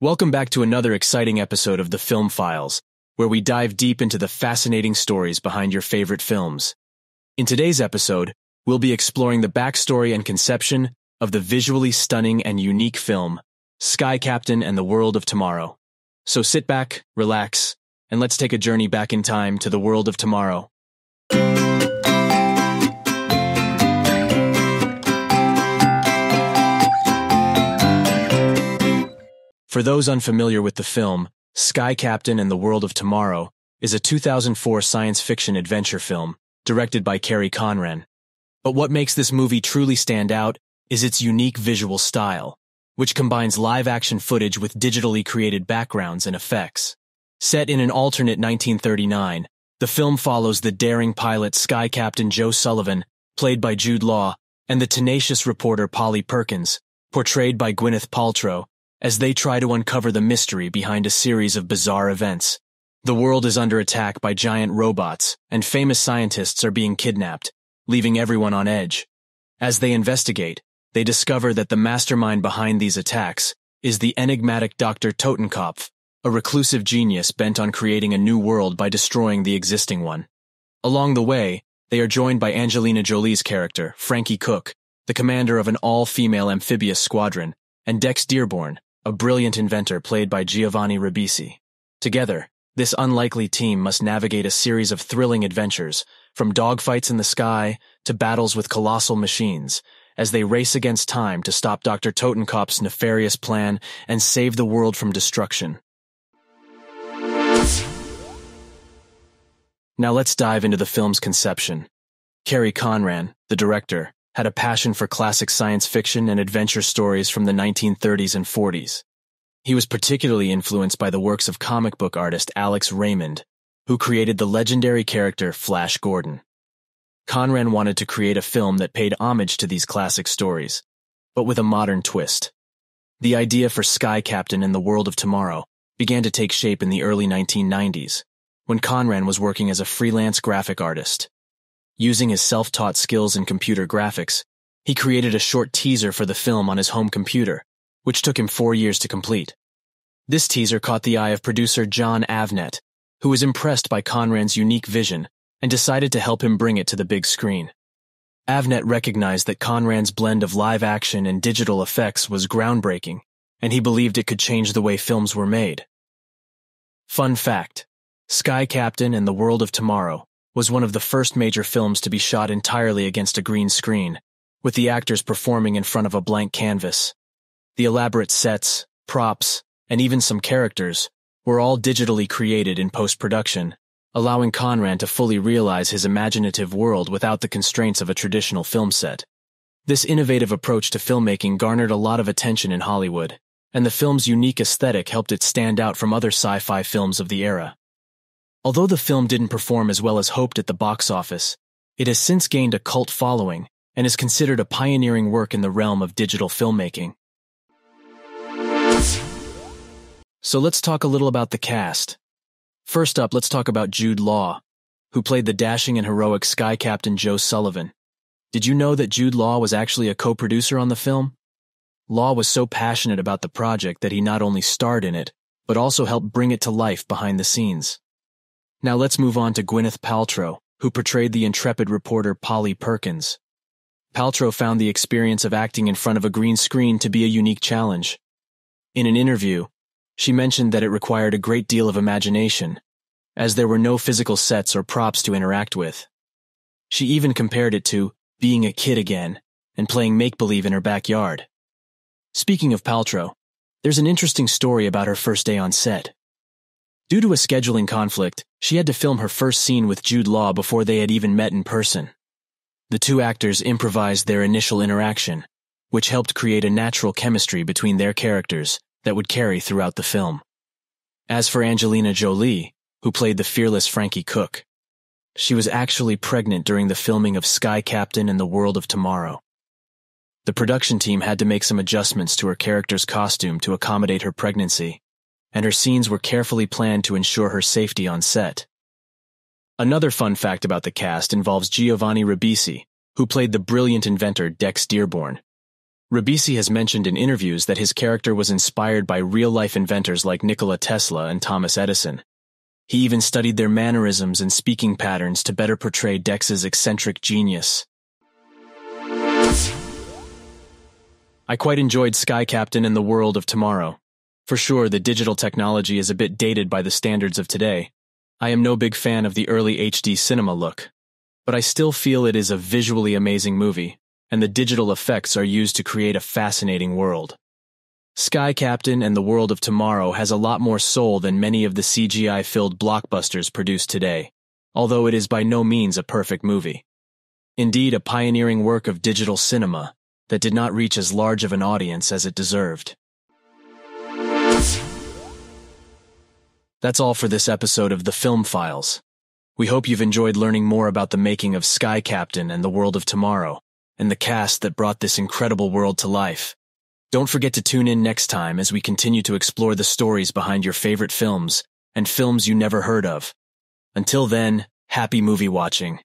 Welcome back to another exciting episode of the Film Files, where we dive deep into the fascinating stories behind your favorite films. In today's episode, we'll be exploring the backstory and conception of the visually stunning and unique film, Sky Captain and the World of Tomorrow. So sit back, relax, and let's take a journey back in time to the world of tomorrow. For those unfamiliar with the film, Sky Captain and the World of Tomorrow is a 2004 science fiction adventure film directed by Kerry Conran. But what makes this movie truly stand out is its unique visual style, which combines live-action footage with digitally created backgrounds and effects. Set in an alternate 1939, the film follows the daring pilot Sky Captain Joe Sullivan, played by Jude Law, and the tenacious reporter Polly Perkins, portrayed by Gwyneth Paltrow, as they try to uncover the mystery behind a series of bizarre events. The world is under attack by giant robots, and famous scientists are being kidnapped, leaving everyone on edge. As they investigate, they discover that the mastermind behind these attacks is the enigmatic Dr. Totenkopf, a reclusive genius bent on creating a new world by destroying the existing one. Along the way, they are joined by Angelina Jolie's character, Frankie Cook, the commander of an all-female amphibious squadron, and Dex Dearborn, a brilliant inventor played by Giovanni Ribisi. Together, this unlikely team must navigate a series of thrilling adventures, from dogfights in the sky to battles with colossal machines, as they race against time to stop Dr. Totenkopf's nefarious plan and save the world from destruction. Now let's dive into the film's conception. Kerry Conran, the director, had a passion for classic science fiction and adventure stories from the 1930s and 40s. He was particularly influenced by the works of comic book artist Alex Raymond, who created the legendary character Flash Gordon. Conran wanted to create a film that paid homage to these classic stories, but with a modern twist. The idea for Sky Captain and the World of Tomorrow began to take shape in the early 1990s, when Conran was working as a freelance graphic artist. Using his self-taught skills in computer graphics, he created a short teaser for the film on his home computer, which took him four years to complete. This teaser caught the eye of producer Jon Avnet, who was impressed by Conran's unique vision and decided to help him bring it to the big screen. Avnet recognized that Conran's blend of live action and digital effects was groundbreaking, and he believed it could change the way films were made. Fun fact, Sky Captain and the World of Tomorrow was one of the first major films to be shot entirely against a green screen, with the actors performing in front of a blank canvas. The elaborate sets, props, and even some characters were all digitally created in post-production, allowing Conran to fully realize his imaginative world without the constraints of a traditional film set. This innovative approach to filmmaking garnered a lot of attention in Hollywood, and the film's unique aesthetic helped it stand out from other sci-fi films of the era. Although the film didn't perform as well as hoped at the box office, it has since gained a cult following and is considered a pioneering work in the realm of digital filmmaking. So let's talk a little about the cast. First up, let's talk about Jude Law, who played the dashing and heroic Sky Captain Joe Sullivan. Did you know that Jude Law was actually a co-producer on the film? Law was so passionate about the project that he not only starred in it, but also helped bring it to life behind the scenes. Now let's move on to Gwyneth Paltrow, who portrayed the intrepid reporter Polly Perkins. Paltrow found the experience of acting in front of a green screen to be a unique challenge. In an interview, she mentioned that it required a great deal of imagination, as there were no physical sets or props to interact with. She even compared it to being a kid again and playing make-believe in her backyard. Speaking of Paltrow, there's an interesting story about her first day on set. Due to a scheduling conflict, she had to film her first scene with Jude Law before they had even met in person. The two actors improvised their initial interaction, which helped create a natural chemistry between their characters that would carry throughout the film. As for Angelina Jolie, who played the fearless Frankie Cook, she was actually pregnant during the filming of Sky Captain and the World of Tomorrow. The production team had to make some adjustments to her character's costume to accommodate her pregnancy, and her scenes were carefully planned to ensure her safety on set. Another fun fact about the cast involves Giovanni Ribisi, who played the brilliant inventor Dex Dearborn. Ribisi has mentioned in interviews that his character was inspired by real-life inventors like Nikola Tesla and Thomas Edison. He even studied their mannerisms and speaking patterns to better portray Dex's eccentric genius. I quite enjoyed Sky Captain and the World of Tomorrow. For sure, the digital technology is a bit dated by the standards of today. I am no big fan of the early HD cinema look, but I still feel it is a visually amazing movie, and the digital effects are used to create a fascinating world. Sky Captain and the World of Tomorrow has a lot more soul than many of the CGI-filled blockbusters produced today, although it is by no means a perfect movie. Indeed, a pioneering work of digital cinema that did not reach as large of an audience as it deserved. That's all for this episode of The Film Files. We hope you've enjoyed learning more about the making of Sky Captain and the World of Tomorrow, and the cast that brought this incredible world to life. Don't forget to tune in next time as we continue to explore the stories behind your favorite films and films you never heard of. Until then, happy movie watching.